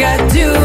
I do.